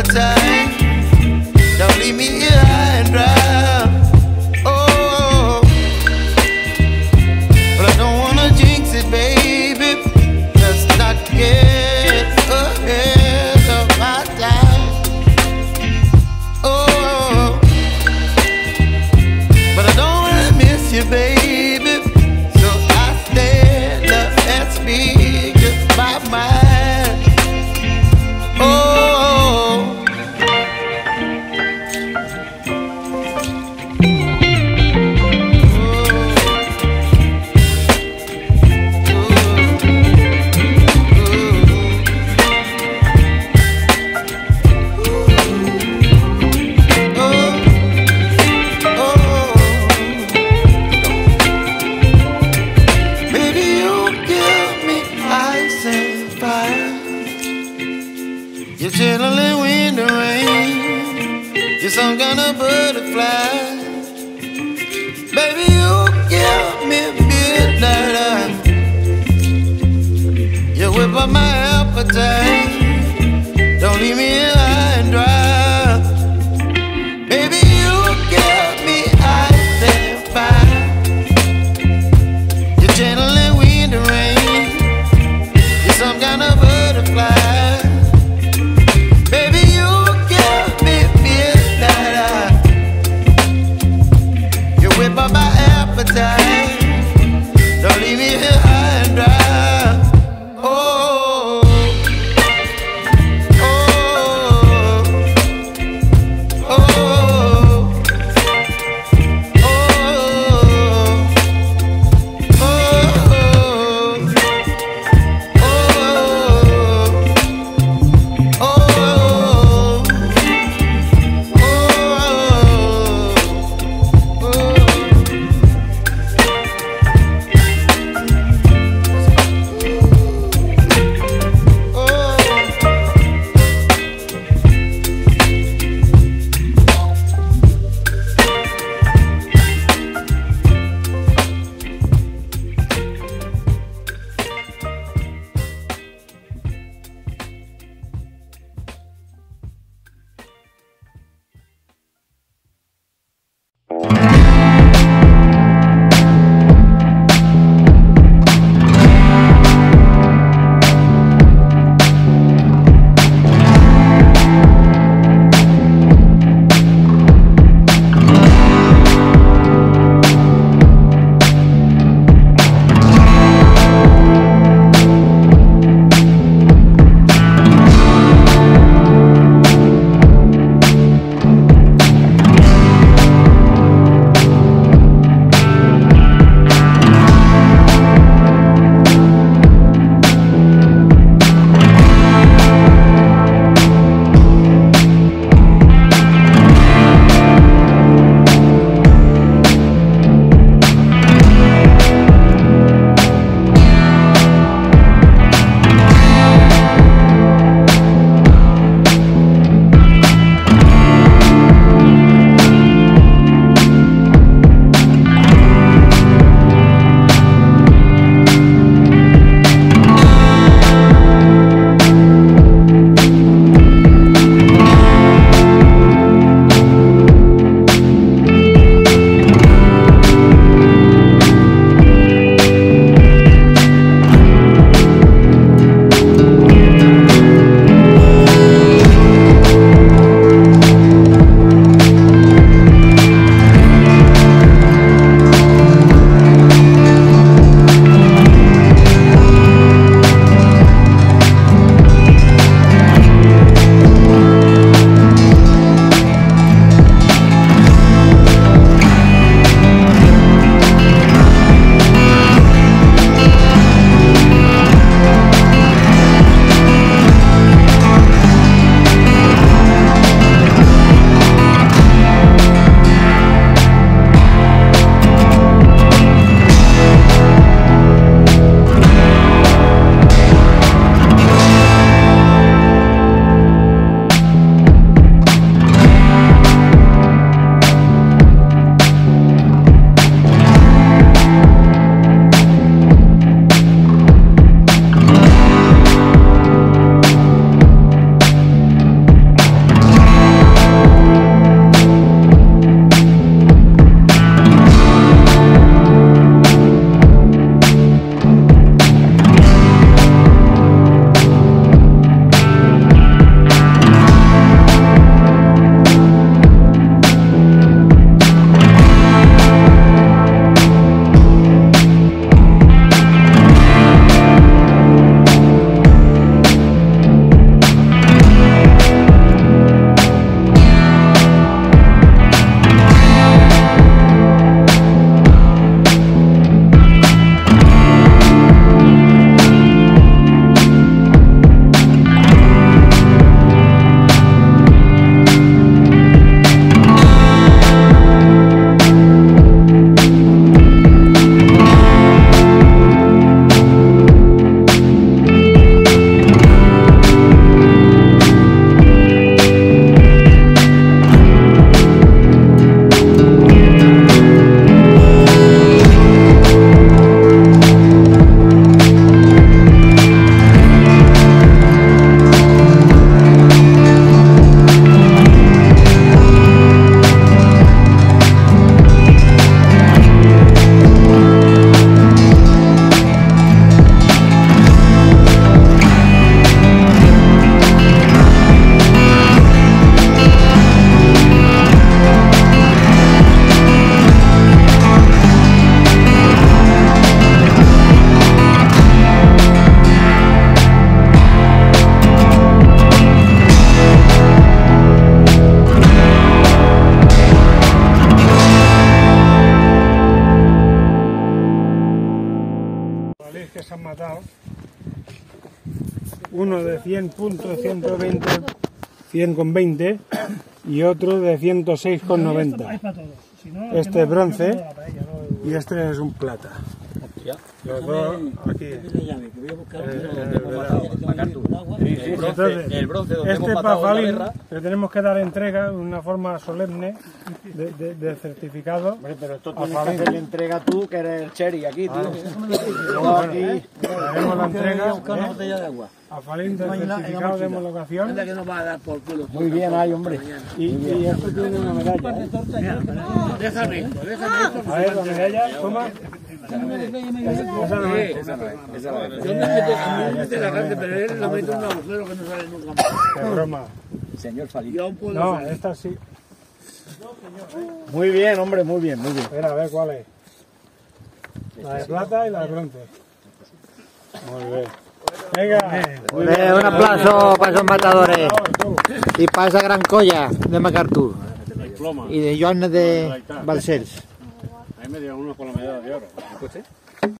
appetite. chilling in the rain. You're some kind of butterfly. Uno de 100 puntos, 120, 100 con 20 y otro de 106 con 90. Este es bronce y este es un plata. Los dos aquí. Eh, El bronce, Entonces, el bronce donde Este hemos la Pafalín le tenemos que dar entrega de una forma solemne de, de- de certificado. Pero esto que hacerle entrega tú, que eres el cherry aquí, tío. Aquí. Haremos la entrega una ¿eh? botella de agua. a Falín del certificado de homologación que nos va a dar por culo. Muy bien, ay, hombre. y, y esto tiene una medalla. ¿eh? Déjame déjame. A ver, la medalla, toma. Esa no es. Yo me meto a mí me mete la cárcel, pero él lo mete en un agujero que no sale nunca más. Qué broma. Señor puedo No, salir. esta sí. Muy bien, hombre, muy bien, muy bien. Espera, a ver cuál es. La de plata y la de bronce. Muy bien. Venga. muy bien. Eh, un aplauso para esos matadores y para esa gran colla de MacArthur y de Joan de Balcells. Ahí me dio uno con la medalla de oro.